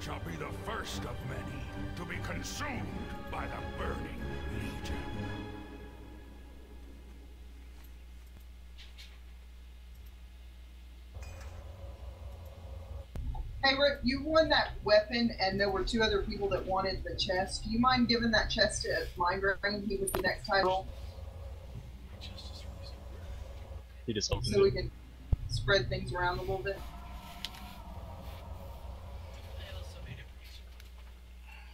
shall be the first of many to be consumed by the Burning Legion. Hey, Rick, you won that weapon, and there were two other people that wanted the chest. Do you mind giving that chest to Mind Drain? He was the next title, He just opened so we can spread things around a little bit.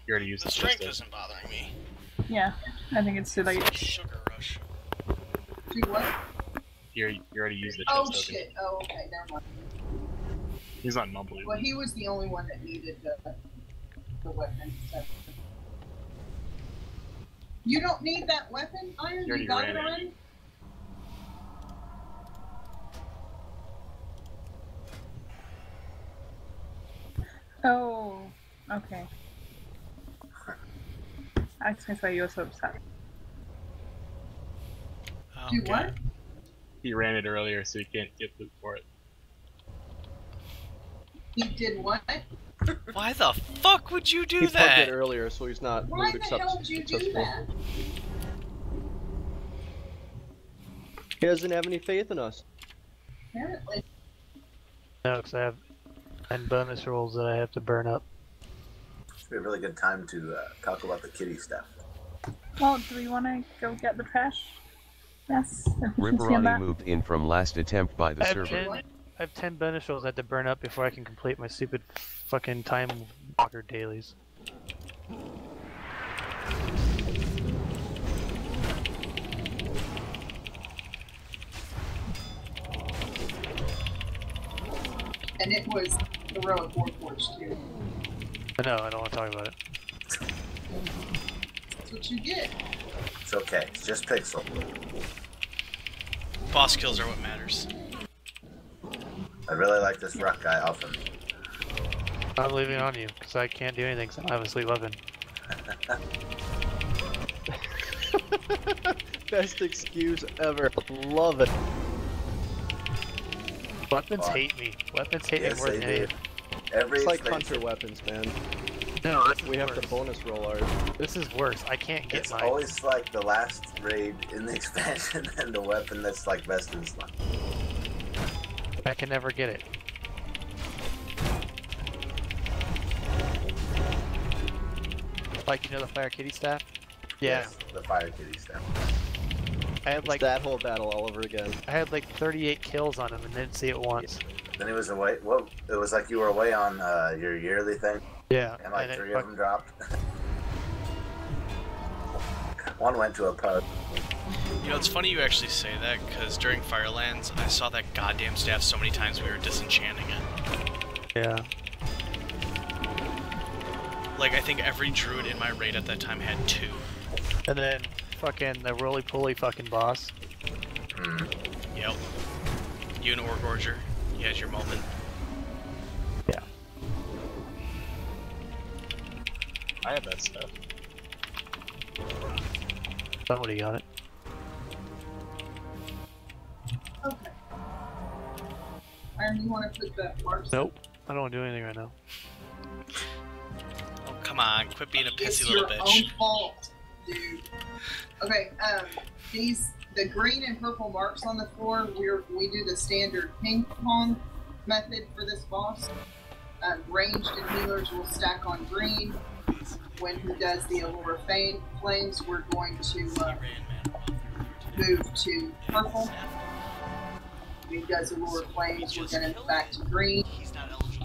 You already used The the strength chest. isn't bothering me. Yeah, I think it's too late. Sugar rush. Do what? You already, you already used the oh, chest. Oh, open. shit. Oh, okay, never mind. He's on mumbling. Well, he was the only one that needed the, the weapon. So. You don't need that weapon, Iron? You You got it it. already? Oh, okay. I was say you're so upset. Um, do Okay. what? He ran it earlier, so he can't get loot for it. He did what? Why the fuck would you do he plugged that? it earlier, so he's not Why loot the hell did you do accessible. that? He doesn't have any faith in us. Apparently. No, because I have 10 bonus rolls that I have to burn up. It's be a really good time to uh, talk about the kitty stuff. Well, do we want to go get the trash? Yes. if we can see 'em Ripperoni moved in from last attempt by the I have, server. 10, I have 10 bonus rolls I have to burn up before I can complete my stupid fucking time walker dailies. And it was heroic warforged too. I know, I don't want to talk about it. That's what you get. It's okay. It's just Pixel. Boss kills are what matters. I really like this rock guy often. I'm leaving it on you, because I can't do anything, so I have a sweet weapon. Best excuse ever. Love it. Weapons Fuck. hate me. Weapons hate Yes, me more they than do. anything. Every It's like expansion, hunter weapons, man. No, this is We have worse. to bonus roll ours. This is worse. I can't get my. It's mine. always like the last raid in the expansion and the weapon that's like best in slot. I can never get it. Like, you know the Fire Kitty staff? Yeah. Yes, the fire kitty staff. I had It's like that whole battle all over again. I had like 38 kills on him and didn't see it once. Then he was away. Well, it was like you were away on uh, your yearly thing, Yeah. and like it three of them dropped. One went to a pub. You know, it's funny you actually say that because during Firelands, I saw that goddamn staff so many times we were disenchanting it. Yeah. Like, I think every druid in my raid at that time had two. And then fucking the roly poly fucking boss. Mm. Yep. You and Orgorger, you had your moment. Yeah. I have that stuff. Somebody got it. Okay. Iron, you want to put the marks? Nope. I don't want to do anything right now. Oh, come on, quit being a pissy your little bitch. own fault, dude. Okay, um, these the green and purple marks on the floor. We're we do the standard ping pong method for this boss. Um, ranged and healers will stack on green. When he does the Allure Flames, we're going to uh, move to purple. When he does Allure Flames, we're going to back to green.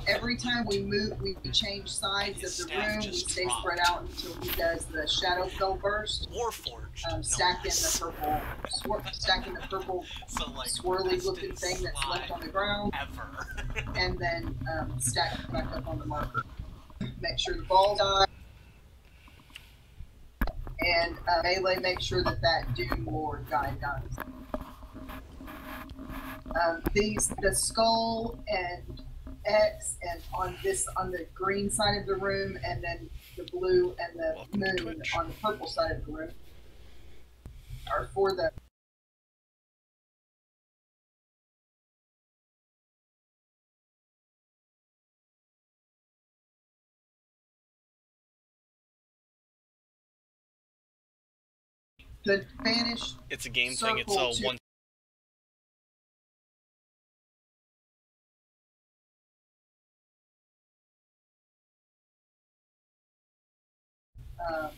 Every time we move, we change sides of the room. We stay spread out until he does the Shadowfel Burst. Warforged. Um, stack in the purple, swir- stack in the purple So, like, swirly looking thing that's left on the ground, ever. and then um, stack it back up on the marker. Make sure the ball dies. And uh, melee, make sure that that Doom Lord guy dies. Um, these, the skull and X and on this on the green side of the room, and then the blue and the Welcome moon on the purple side of the room, are for the the Spanish. It's a game thing. It's all one um,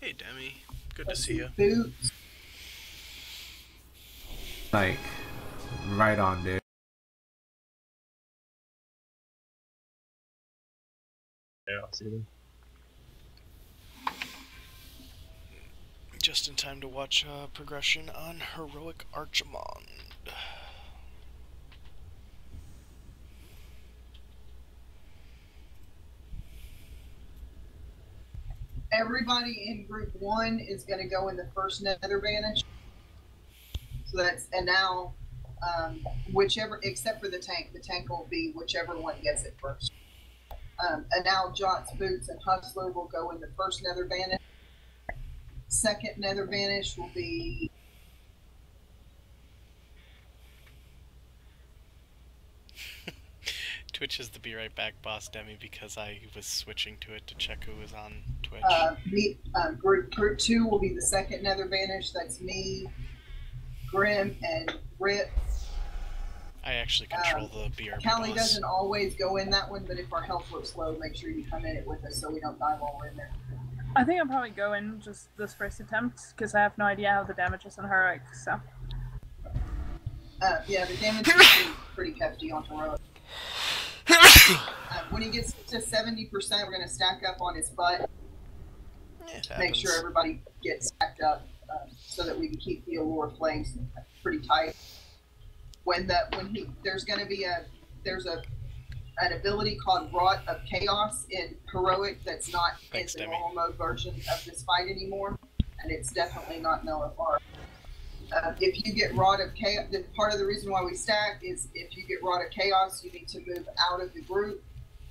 Hey, Demi. Good to see you. Boots. Like, right on, dude. Yeah, I'll see them. Just in time to watch uh, progression on Heroic Archimonde. Everybody in group one is going to go in the first nether banish. So that's and now, um, whichever except for the tank, the tank will be whichever one gets it first. Um, and now Jots, Boots, and Hustler will go in the first nether banish. Second nether banish will be Twitch is the be right back boss Demi because I was switching to it to check who was on Twitch. uh, me, uh, group group two will be the second nether banish. That's me, Grim, and Rip. I actually control the BRB Callie boss. doesn't always go in that one, but if our health looks low, make sure you come in it with us so we don't die while we're in there. I think I'll probably go in just this first attempt because I have no idea how the damage is on heroic. So Uh, yeah, the damage is pretty, pretty hefty on heroic. When he gets to 70%, we're going to stack up on his butt. Make sure everybody gets stacked up uh, so that we can keep the allure flames pretty tight. When the when he there's going to be a there's a an ability called Rot of Chaos in heroic that's not Thanks, in the Demi. normal mode version of this fight anymore, and it's definitely not NLFR. Uh, if you get Rod of Chaos, part of the reason why we stack is if you get Rod of Chaos, you need to move out of the group.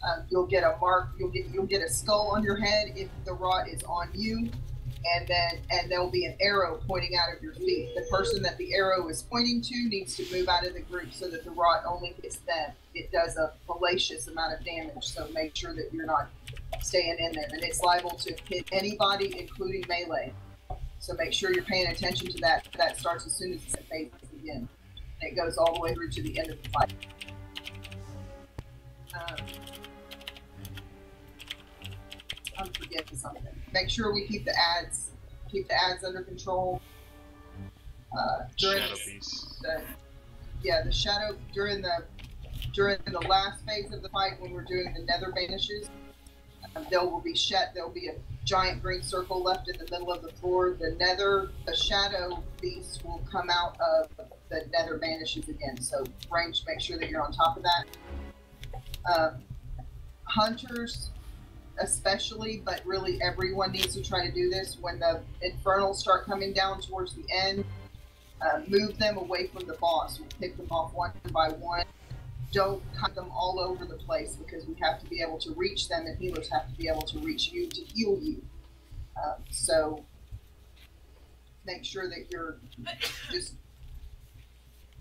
Um, you'll get a mark. You'll get you'll get a skull on your head if the rod is on you, and then and there'll be an arrow pointing out of your feet. The person that the arrow is pointing to needs to move out of the group so that the rod only hits them. It does a fallacious amount of damage, so make sure that you're not staying in there. And it's liable to hit anybody, including melee. So make sure you're paying attention to that. That starts as soon as the phase begins. And it goes all the way through to the end of the fight. Um, I'm forgetting something. Make sure we keep the ads, keep the ads under control. Uh, during Shadow Piece. the, yeah, the shadow during the during the last phase of the fight when we're doing the nether banishes, um, there will be shut. There will be a giant green circle left in the middle of the floor. The nether, the shadow beast will come out of the nether banishes again. So range, make sure that you're on top of that. Um, hunters, especially, but really everyone needs to try to do this when the infernals start coming down towards the end. Uh, move them away from the boss. We'll pick them off one by one. Don't cut them all over the place because we have to be able to reach them, and healers have to be able to reach you to heal you. Uh, so make sure that you're just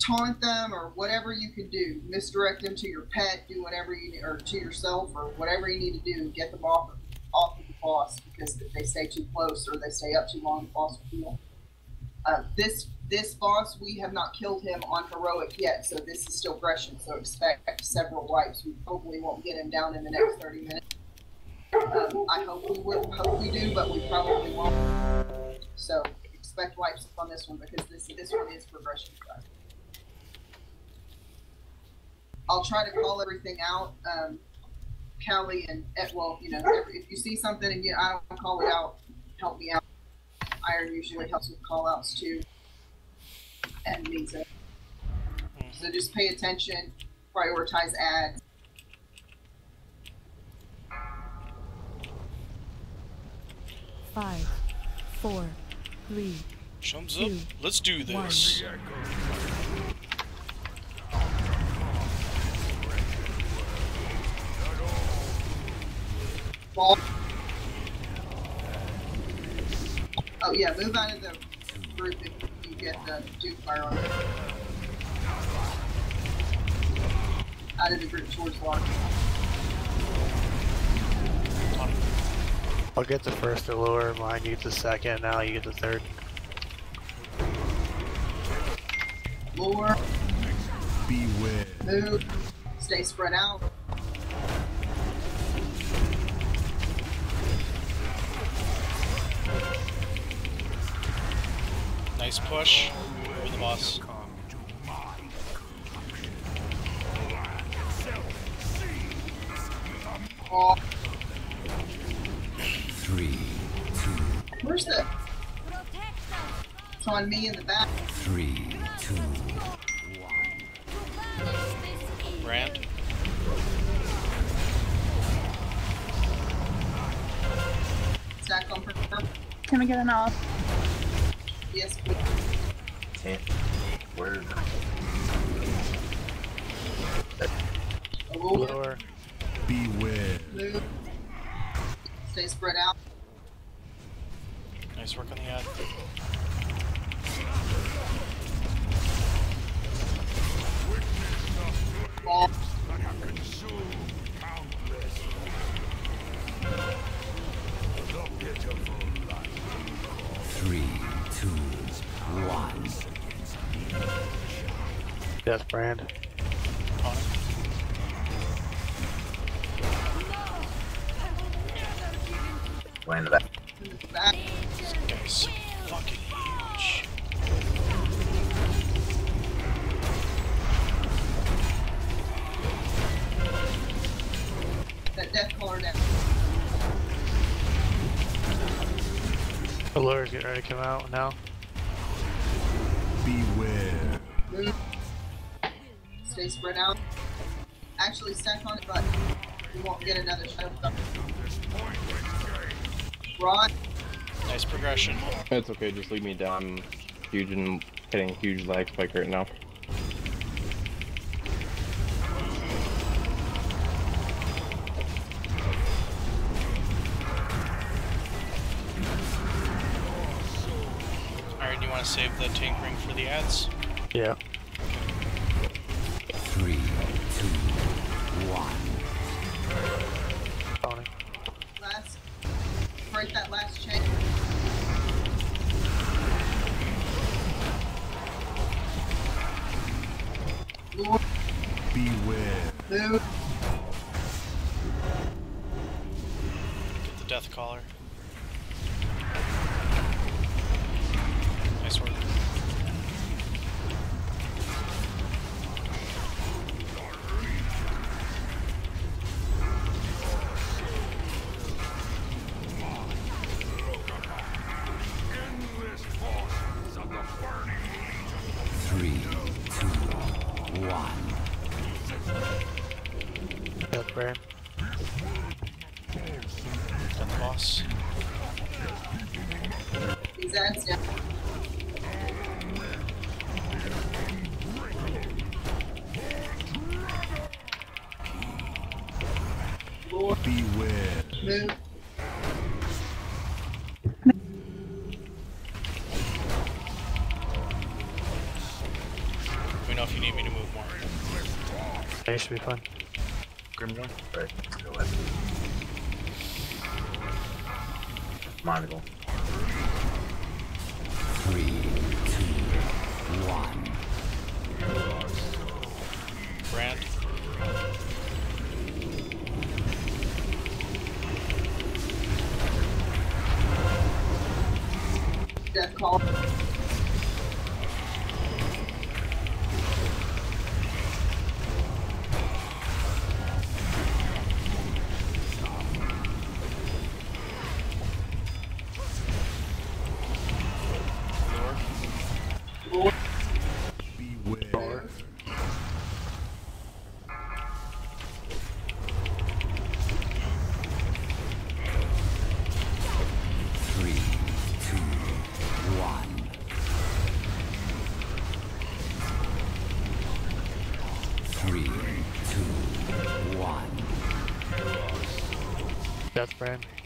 taunt them or whatever you can do. Misdirect them to your pet, do whatever you or to yourself or whatever you need to do. Get them off off of the boss because if they stay too close or they stay up too long, the boss will heal. Uh, this this boss we have not killed him on heroic yet, so this is still Gresham. So expect several wipes. We probably won't get him down in the next thirty minutes. Um, I hope we will. Hope we do, but we probably won't. So expect wipes on this one because this this one is progression. I'll try to call everything out. Um, Callie and well, you know, if you see something and you I don't call it out, help me out. Iron usually helps with call outs too. And needs it. So just pay attention, prioritize ads. Five, four, three, Thumbs up. Let's do this. Ball. Oh yeah, move out of the group if you get the Doomfire on. Out of the group towards water. I'll get the first allure, mine you get the second, now you get the third. Lure, Beware. move, stay spread out. Nice push. Over the boss. Come to my concoction. Land itself sees Oh, Three, two, where's the? It's on me in the back. Three, two, one. Brand. Stack on her. Can we get an off? Yes, please. Can't. Where? Allure. Beware. move, stay spread out. Nice work on the ad. Death brand. On him. Way in the back. in the back. This guy's so fucking huge. That death collar down. Allure's getting ready to come out now. Beware. Move. Stay spread out. Actually, stack on it, but you won't get another shadow. This pointless game. Rod, Nice progression. It's okay, just leave me down. I'm huge and hitting a huge lag spike right now. Alright, do you want to save the tinkering for the ads? Yeah. Break that last. Lure, Beware. move, Lure, Beware. move, Let me know if you need me to move more. That should be fun. Grimjoy. Right. Go ahead. Monocle. Call. Death brand.